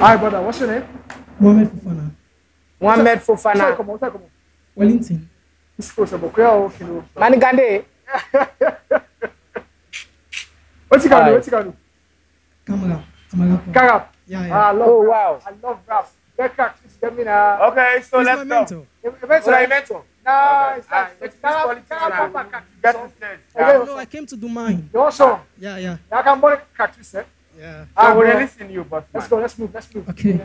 Hi, brother. What's your name? Mohamed Fofana. Mohamed Sọ Fofana. comment, sọ comment. Wellington. Isko sọ bọ̀ kúrẹ́ o kìlọ̀. Manigande. Wetin you can do? Hi. Wetin you can do? Camera. Camera. Carap. Yeah, yeah. Ah, I love Oh, rap. wow. I love rap. Get crack. Get me now. Okay, so He's let's my go. mentor. Event What are you mentor? It's it's. Get stage. No, I came to do mine. You want song? Yeah, yeah, I can borrow crack twist, yeah. Ah, So we're you, but. Let's go. Let's move. Let's move. Okay.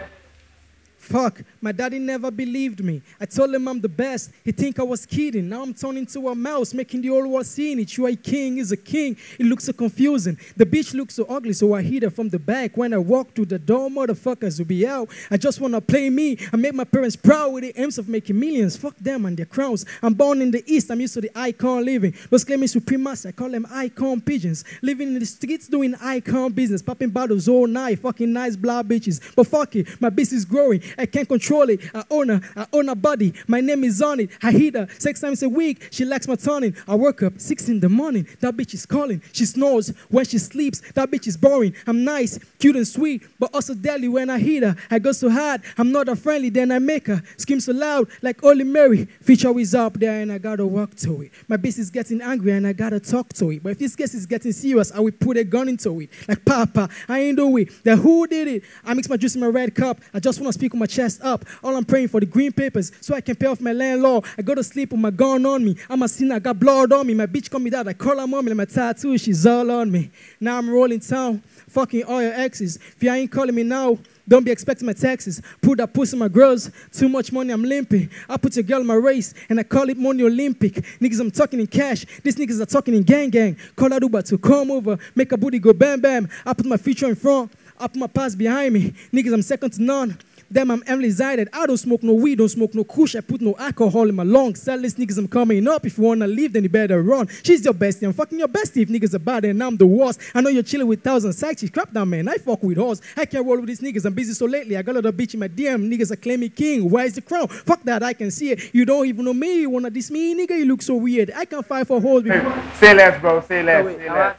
Fuck, my daddy never believed me. I told him I'm the best. He think I was kidding. Now I'm turning to a mouse, making the old world seeing it. You are a king, is a king. It looks so confusing. The bitch looks so ugly, so I hit her from the back. When I walk through the door, motherfuckers will be out. I just wanna play me. I make my parents proud with the aims of making millions. Fuck them and their crowns. I'm born in the east. I'm used to the icon living. Those claiming supremacy, I call them icon pigeons. Living in the streets doing icon business, popping bottles all night, fucking nice blah bitches. But fuck it, my business is growing. I can't control it. I own her. I own her body. My name is on it. I hit her six times a week. She likes my turning. I wake up six in the morning. That bitch is calling. She snores when she sleeps. That bitch is boring. I'm nice, cute and sweet, but also deadly when I hit her. I go so hard. I'm not a friendly. Then I make her scream so loud like Holy Mary. Feature is up there and I gotta walk to it. My bitch is getting angry and I gotta talk to it. But if this case is getting serious, I will put a gun into it. Like Papa, I ain't do it. Then who did it? I mix my juice in my red cup. I just wanna speak with my chest up. All I'm praying for the green papers so I can pay off my landlord. I go to sleep with my gun on me. I'm a sinner, I got blood on me. My bitch call me dad. I call her mommy. And my tattoo, she's all on me. Now I'm rolling town, fucking all your exes. If you ain't calling me now, don't be expecting my taxes. Put that pussy in my girls. Too much money, I'm limping. I put your girl in my race, and I call it money Olympic. Niggas, I'm talking in cash. These niggas are talking in gang gang. Call that Uber to come over, make a booty go bam bam. I put my future in front, I put my past behind me. Niggas, I'm second to none. Them, I'm Emily Zided. I don't smoke no weed, don't smoke no kush. I put no alcohol in my lungs. Tell these niggas I'm coming up. If you wanna leave, then you better run. She's your bestie. I'm fucking your bestie. If niggas are bad, then I'm the worst. I know you're chilling with thousand side chicks. Crap that man. I fuck with horse. I can't roll with these niggas. I'm busy so lately. I got a lot of bitch in my DM. Niggas are claiming king. Where's the crown? Fuck that. I can see it. You don't even know me. You wanna diss me, nigga? You look so weird. I can fight for hoes before. Say less, bro. Say less. wait, say less.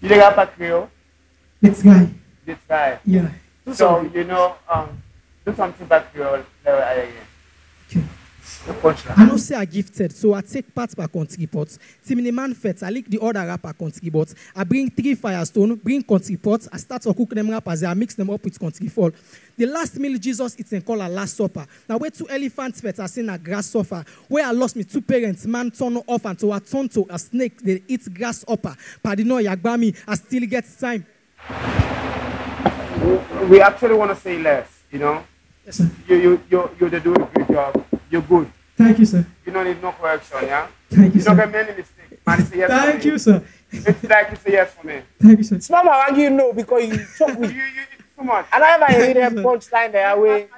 You don't have a Creole? This guy. This guy. Yeah. So, you know, um, do something back. Level I again. Okay. I know say I gifted, so I take part by country pot. Timini man fet, I lick the other rapper country pot. I bring three firestone, bring country pot. I start to cook them rappers, I mix them up with country fall. The last meal Jesus eats and call a last supper. Now where two elephants fet, I seen a grass suffer. Where I lost me two parents, man turn off and to I turn to a snake, they eat grass upper. Padino yagbami, I still get time. We actually want to say less, you know? Yes, sir. You, you, you, you they do a good job. You're good. Thank you, sir. You don't need no correction, yeah? Thank you, You don't sir. get many mistakes. Man, it's a yes Thank for me. you, sir. It's like it's a yes for me. Thank you, sir. Small man, I give you no because you talk You, with you, it's too much. And I ever hear Thank the you, punchline there way. You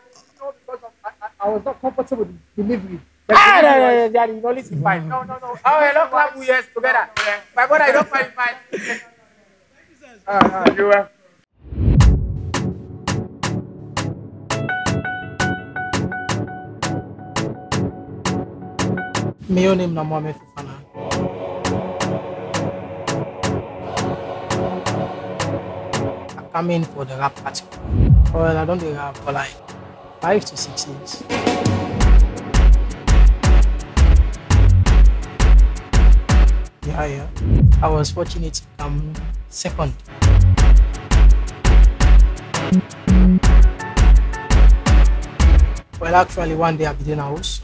know, because of, I, I, I was not comfortable with delivery. Ah, no, delivery no, was- no, daddy, you don't listen fine. no, no, no. Oh, hello, clap we yes together. Yeah. My brother, you don't qualify. Ah, ah. You were. My own I come in for the rap party. Well, I don't do rap for like five to six years. Yeah, yeah. I was fortunate to come second. Well, actually, one day I be in a house.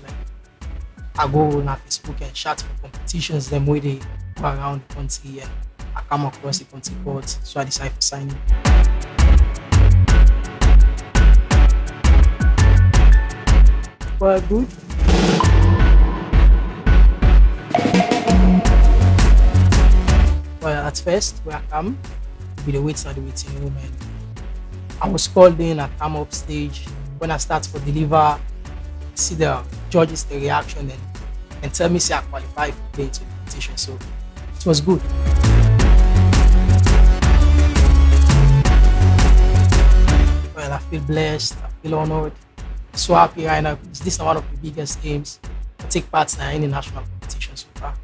I go on Facebook and chat for competitions, them way they go around the country and I come across the country court, so I decide to sign in. Well, good. Well, at first, when I come, be the wait at the waiting room and I was called in, I come up stage. When I start for deliver, see the judges the reaction and, and tell me, say, I qualify for playing to the competition. So it was good. Well, I feel blessed, I feel honored, so happy right now. This is one of the biggest games to take part in any national competition so far.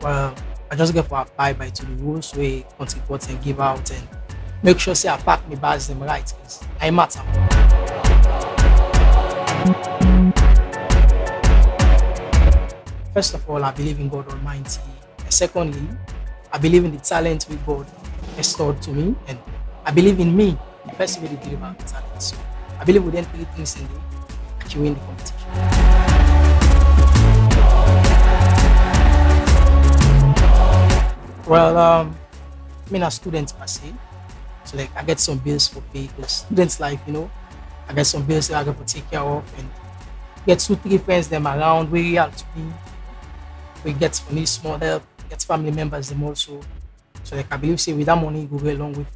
Well, I just get for apply by to the rules we contribute and give out and make sure say I pack my bags them right because I matter. First of all, I believe in God Almighty. And secondly, I believe in the talent which God restored to me, and I believe in me, the person who deliver the talent. So I believe within three things in the I can win the competition. Well, um, I'm a student per se, like I get some bills for pay. Because students life, you know, I get some bills that I got to take care of, and get two, three friends them around where you have to be. We get for me small help, get family members them also. So like I believe say with that money, go go along with.